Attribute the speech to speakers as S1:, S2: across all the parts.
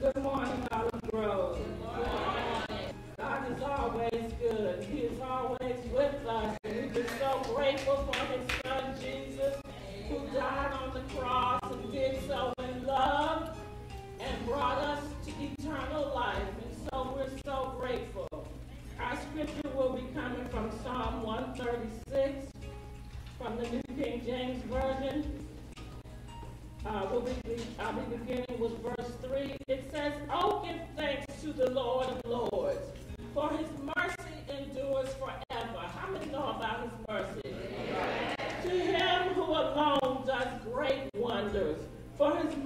S1: Good morning, Holland Grove. Good morning. God is always good.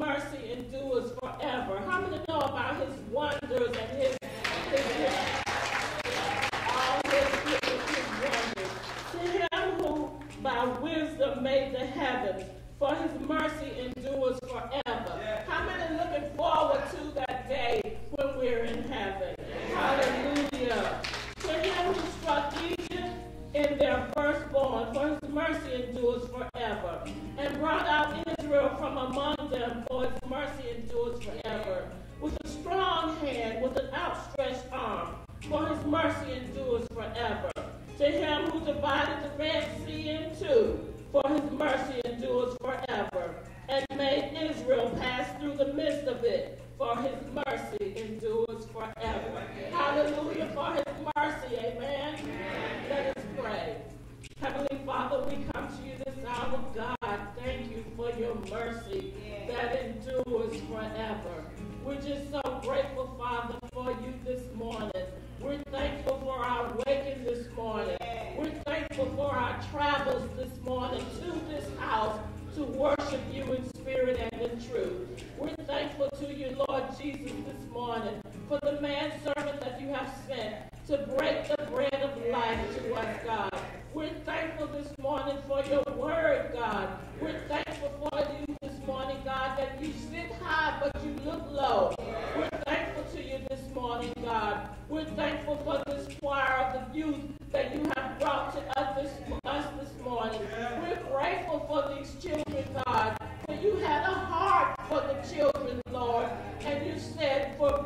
S1: mercy endures forever. How many know about his one with a strong hand, with an outstretched arm, for his mercy endures forever. To him who divided the Red Sea in two, for his mercy endures forever, and made Israel pass through the midst of it, for his mercy endures forever. Hallelujah for his mercy, amen. amen. Let us pray. Heavenly Father, we you this morning for the manservant that you have sent to break the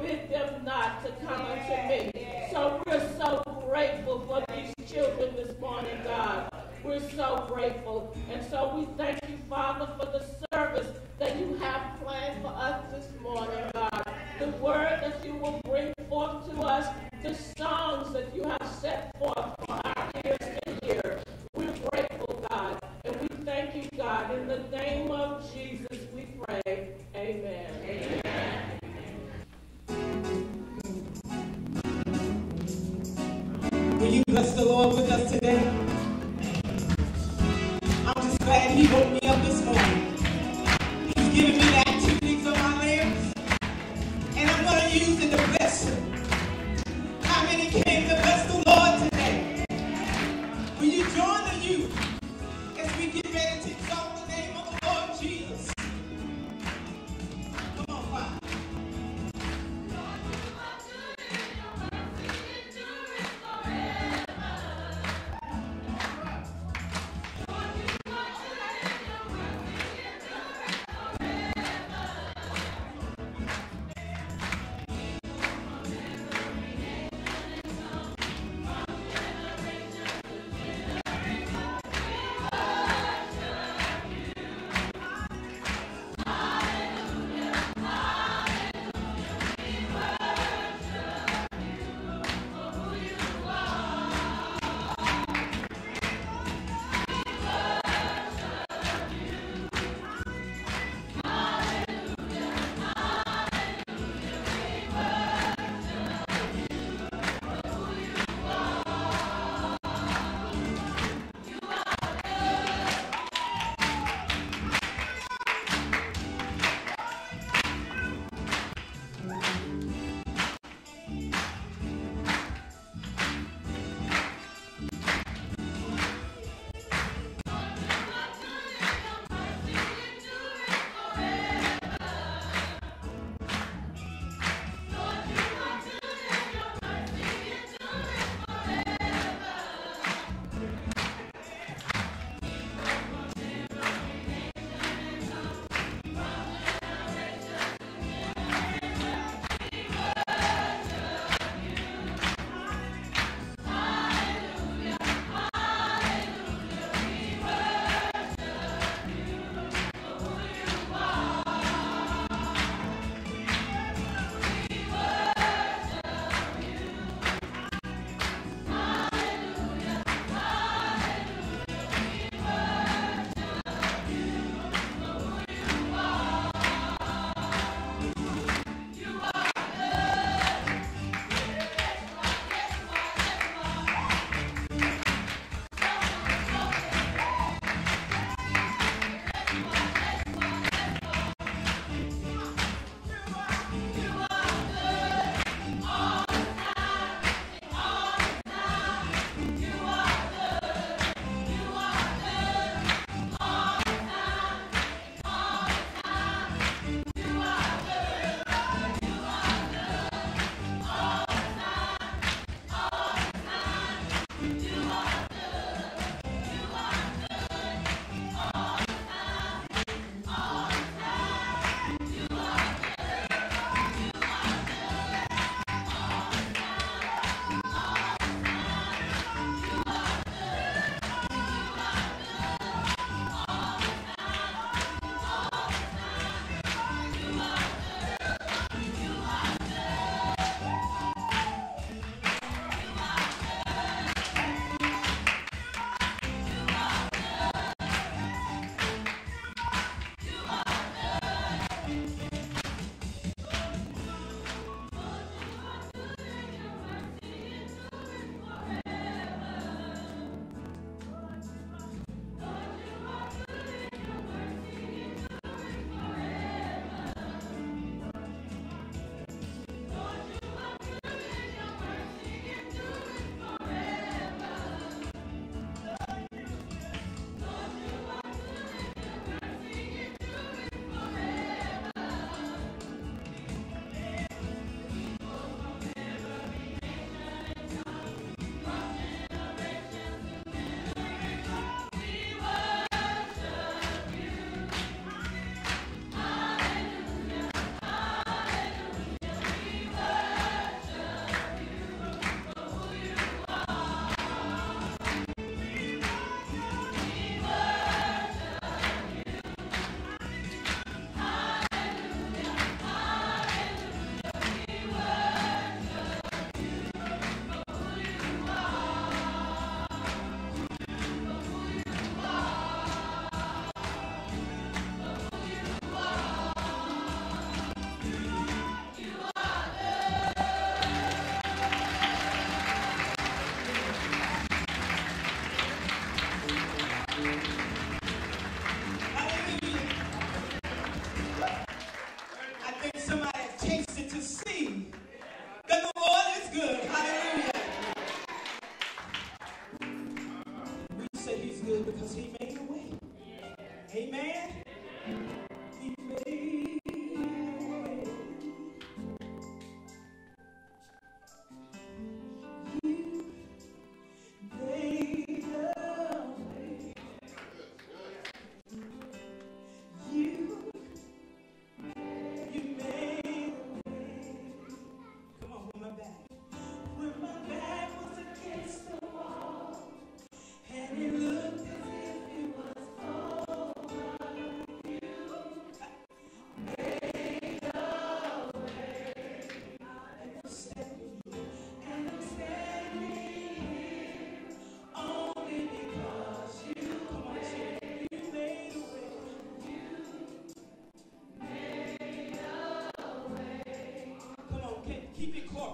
S1: forbid them not to come unto me. So we're so grateful for these children this morning, God. We're so grateful. And so we thank you, Father, for the service that you have planned for us this morning, God. The word that you will bring forth to us, the songs that you have
S2: Bless the Lord with us today. I'm just glad he woke me up this morning. He's giving me that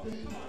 S2: verses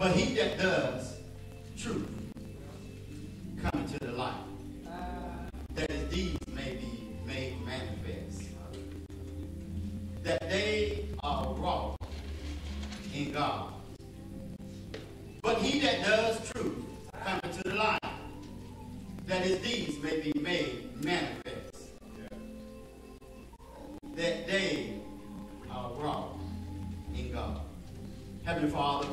S3: But he that does truth coming to the light, that his deeds may be made manifest, that they are wrought in God. But he that does truth coming to the light, that his deeds may be made manifest, that they are wrought in God. Heavenly Father,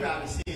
S3: about is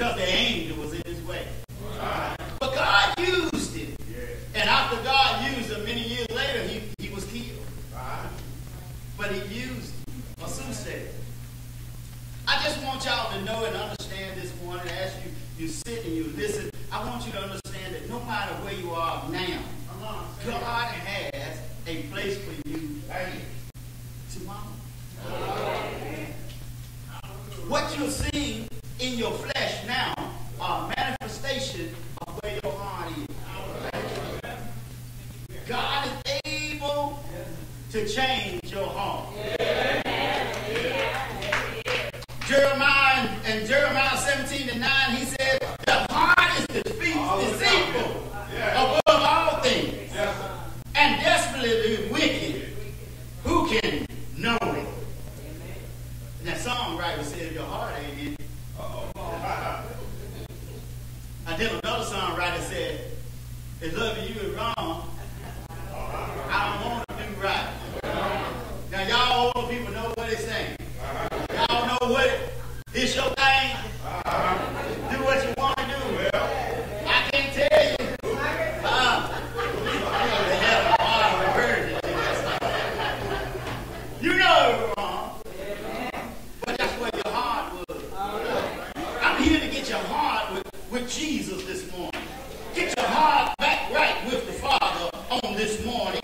S3: because they ain't this morning.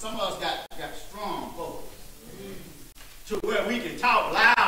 S3: Some of us got, got strong focus mm-hmm. to where we can talk loud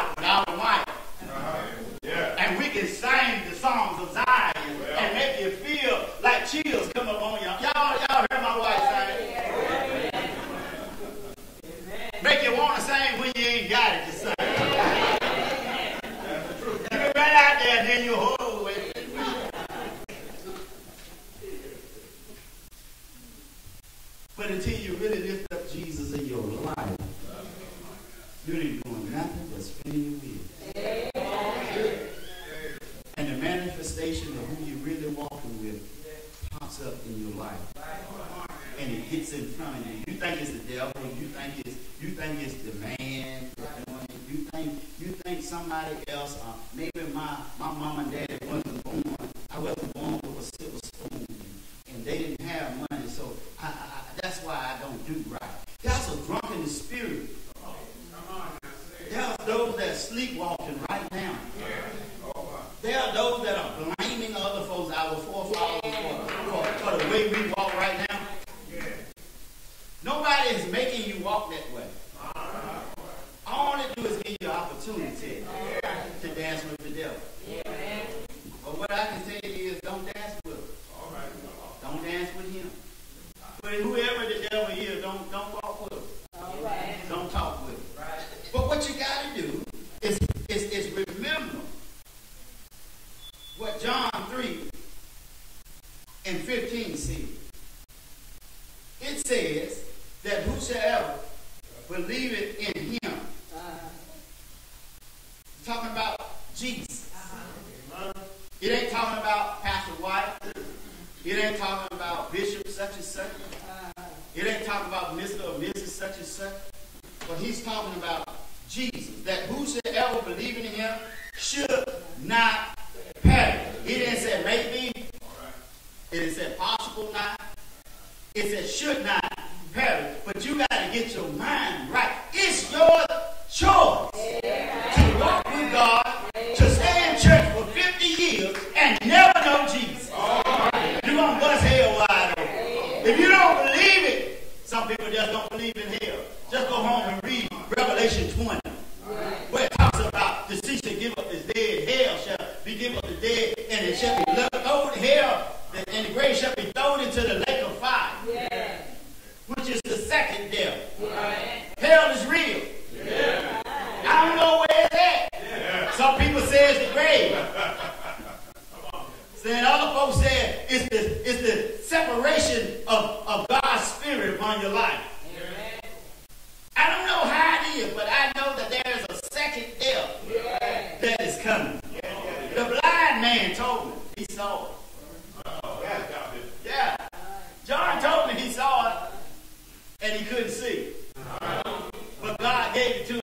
S3: what John 3 and 15 says. It says that whosoever believeth in him, uh, talking about Jesus. Uh, It ain't talking about Pastor White. It ain't talking about Bishop such and such. Uh, It ain't talking about Mr. or Mrs. such and such. But he's talking about Jesus. That whosoever believing in him should not It is it said possible not. It said should not perish. But you got to get your mind right. It's your choice to walk with God, to stay in church for 50 years and never know Jesus. You're going to bust hell wide open. Yeah. If you don't believe it, some people just don't believe in hell. Just go home and read Revelation 20. Where it talks about the sea shall give up his dead, hell shall be given up the dead, and it shall be and the grave shall be thrown into the lake of fire, which is the second death. Right. Hell is real. Yeah. I don't know where it's at. Yeah. Some people say it's the grave. Saying other folks say it's the, it's the separation of, of God's spirit upon your life. I don't know how it is, but I know that there is a second death that is coming. The blind man told me he saw it. and he couldn't see. But God gave it to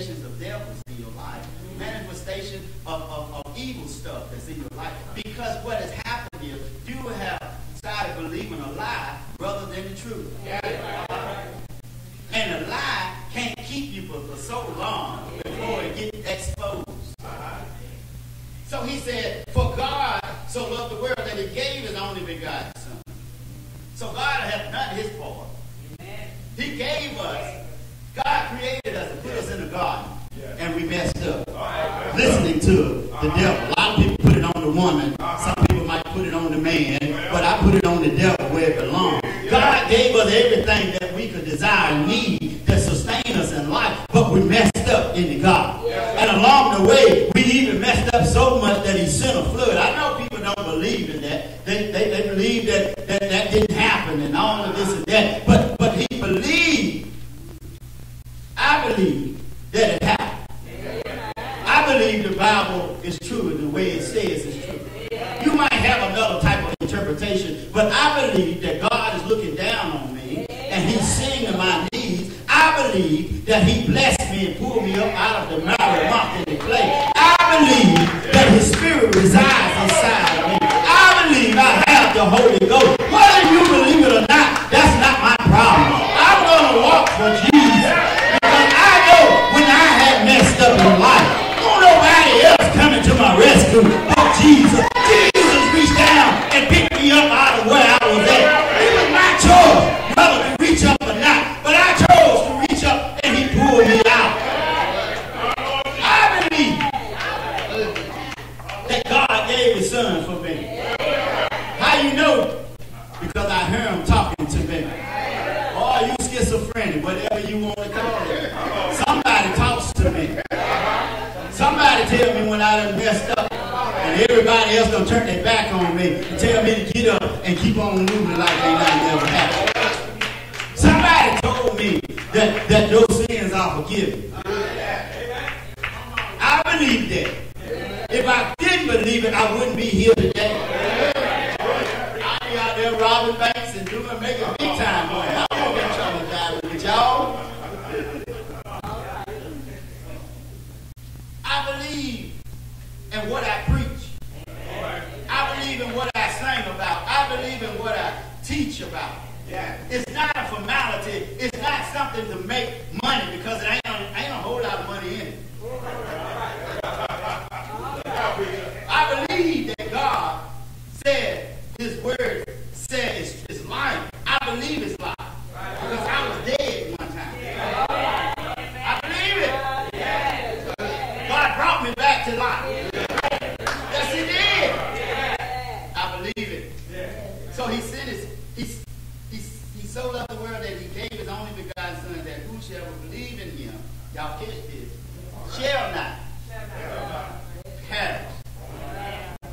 S3: manifestations of devils in your life, manifestation of, of, of evil stuff that's in your life. Because what has happened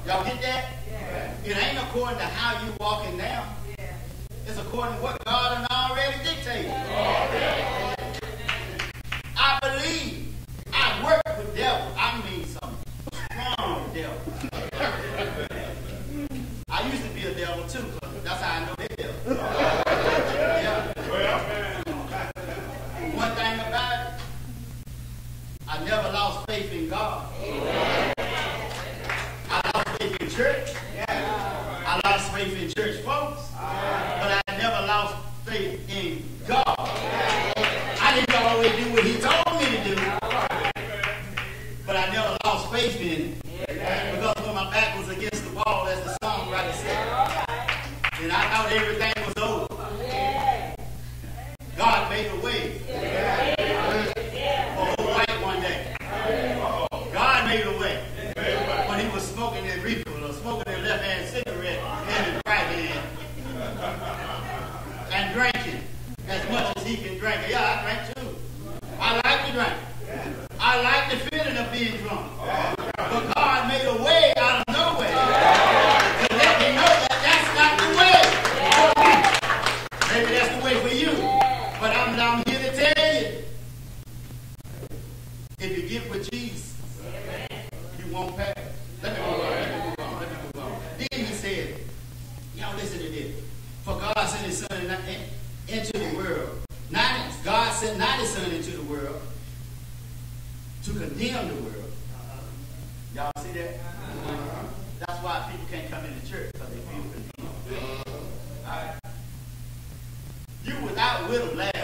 S3: Y'all get that? Yeah. It ain't according to how you walking now. Yeah. It's according to what God has already dictated. Yeah. sent not his son into the world to condemn the world. Uh-huh. Y'all see that? Uh-huh. That's why people can't come into church, because they feel condemned. Uh-huh. All right. You without not with last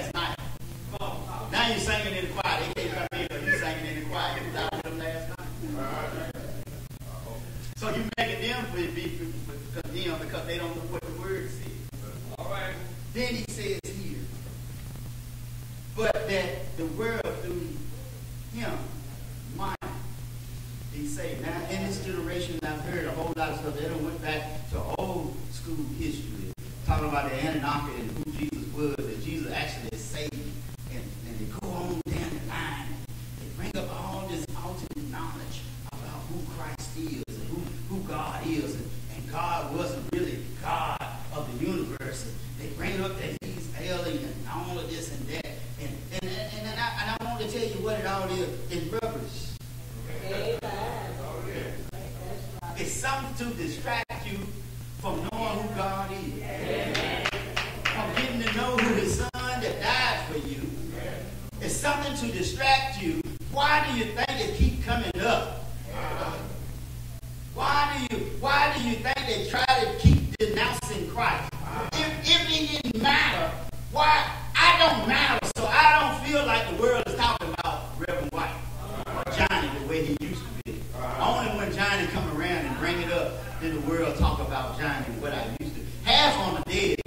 S3: it up in the world talk about Johnny, what I used to. have on the dead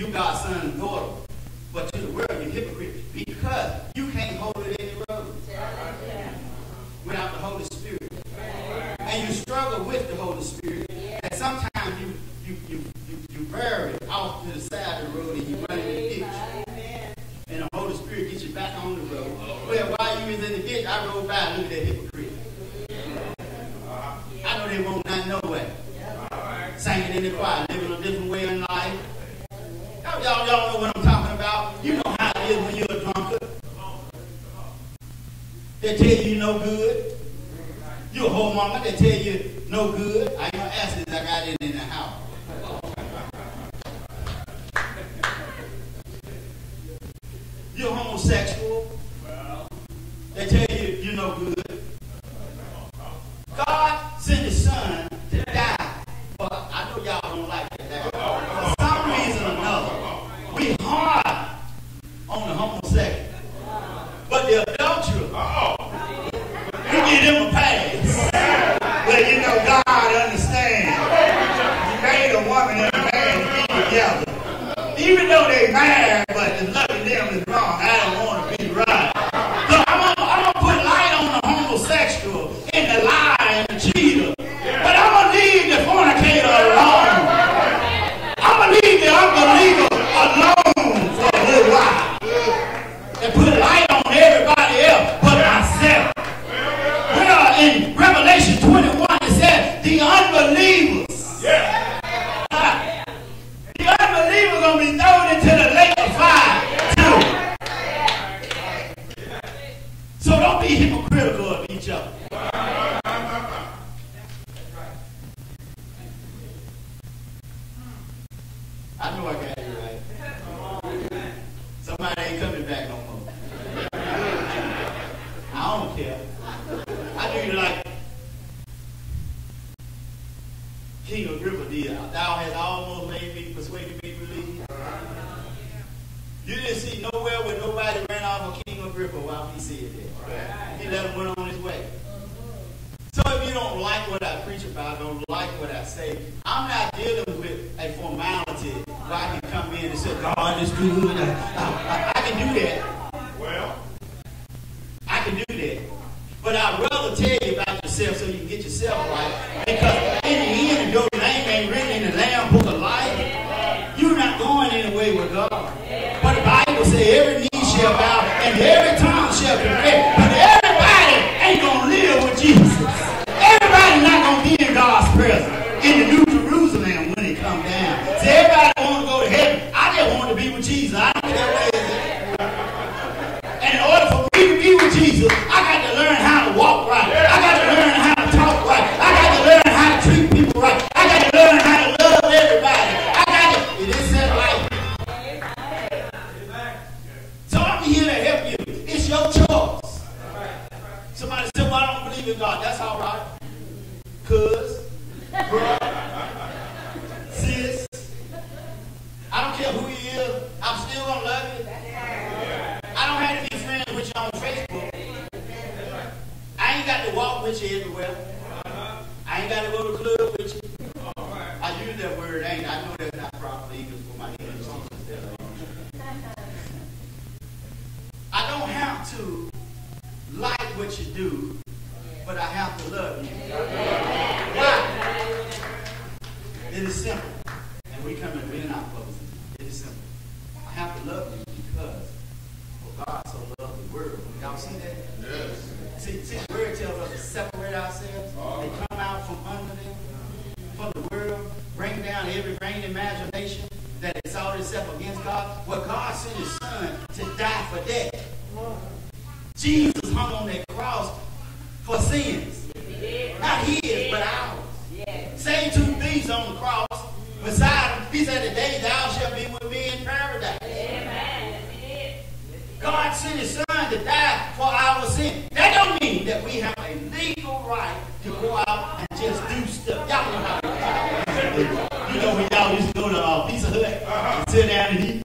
S3: you got son, go I can You know when y'all used to go to uh, Pizza Hut, and sit down and eat.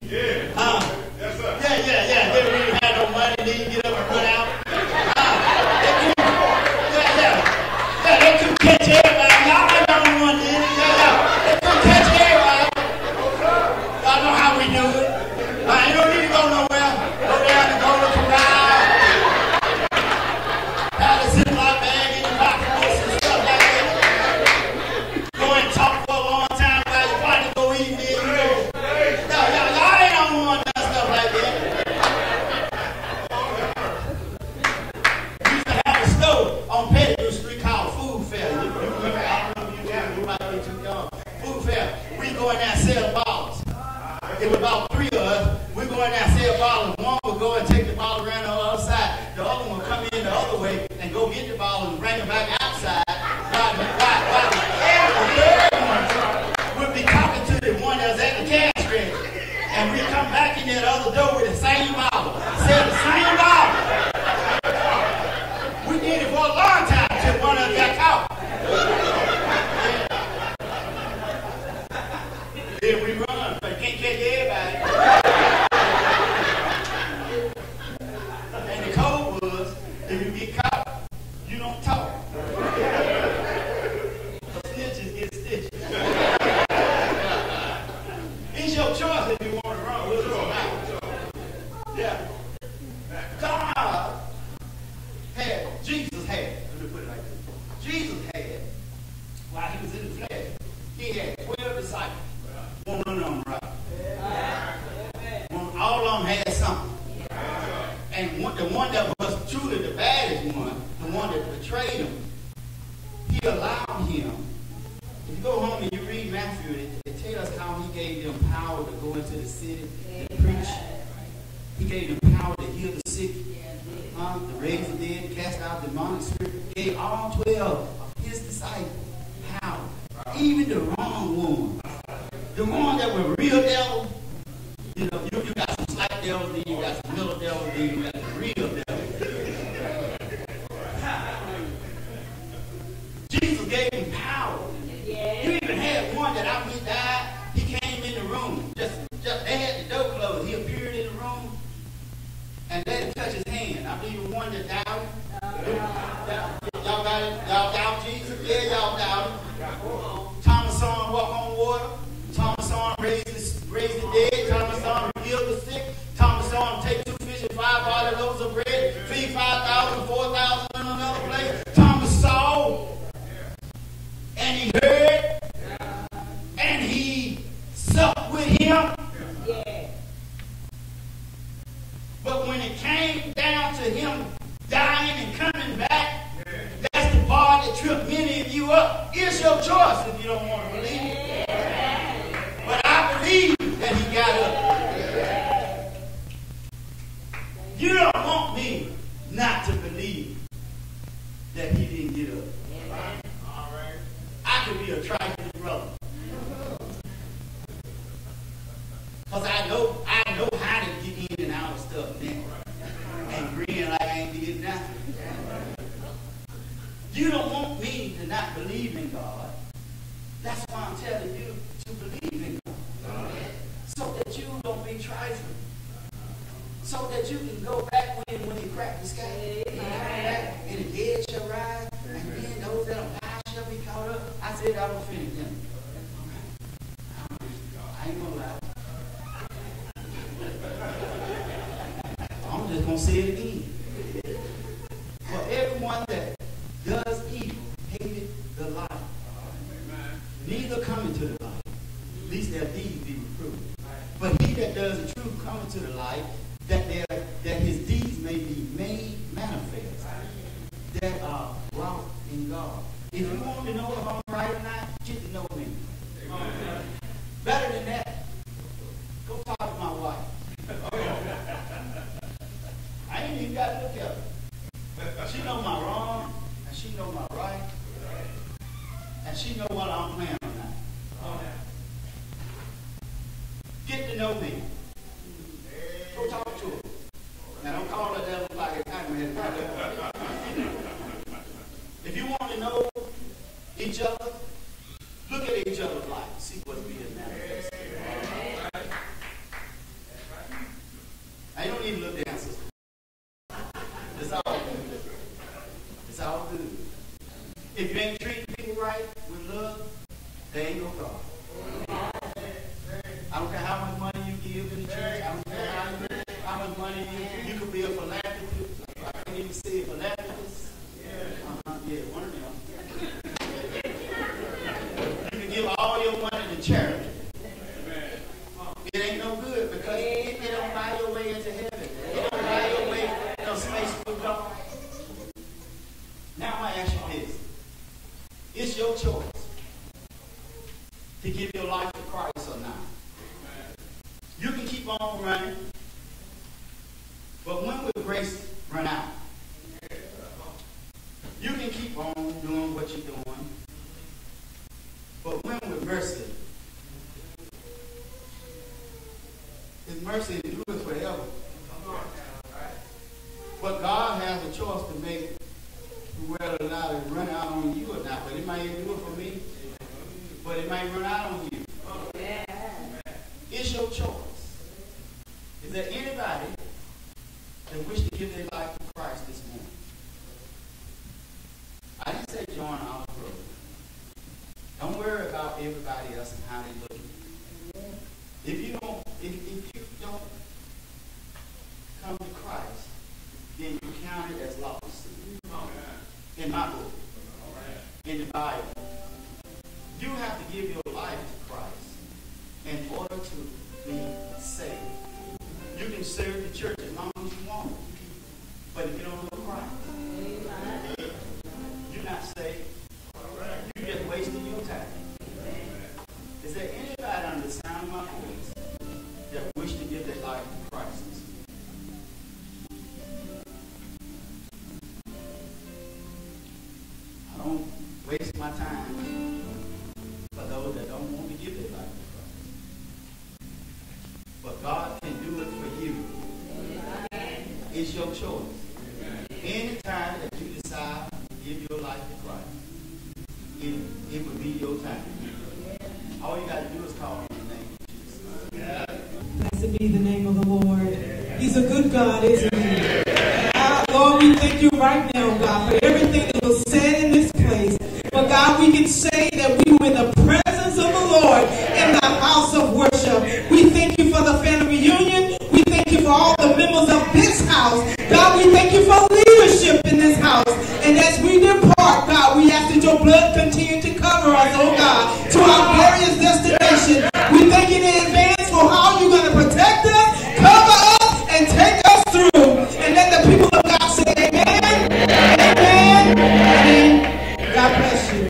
S3: Each